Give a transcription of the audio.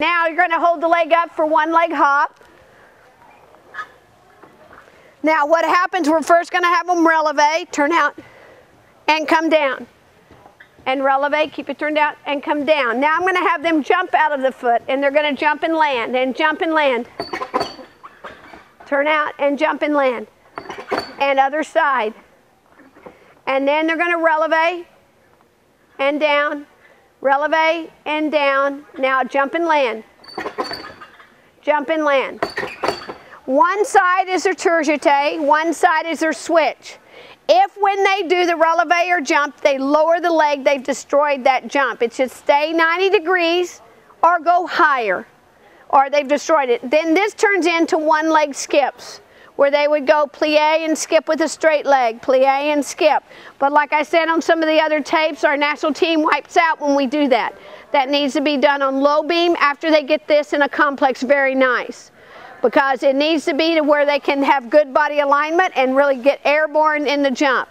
Now you're going to hold the leg up for one leg hop. Now what happens, we're first going to have them releve, turn out, and come down. And releve, keep it turned out, and come down. Now I'm going to have them jump out of the foot, and they're going to jump and land, and jump and land. Turn out and jump and land. And other side. And then they're going to releve, and down, releve, and down. Now jump and land. Jump and land. One side is their tour one side is their switch. If when they do the releve or jump, they lower the leg, they've destroyed that jump. It should stay 90 degrees or go higher, or they've destroyed it. Then this turns into one leg skips, where they would go plie and skip with a straight leg, plie and skip. But like I said on some of the other tapes, our national team wipes out when we do that. That needs to be done on low beam after they get this in a complex very nice because it needs to be to where they can have good body alignment and really get airborne in the jump.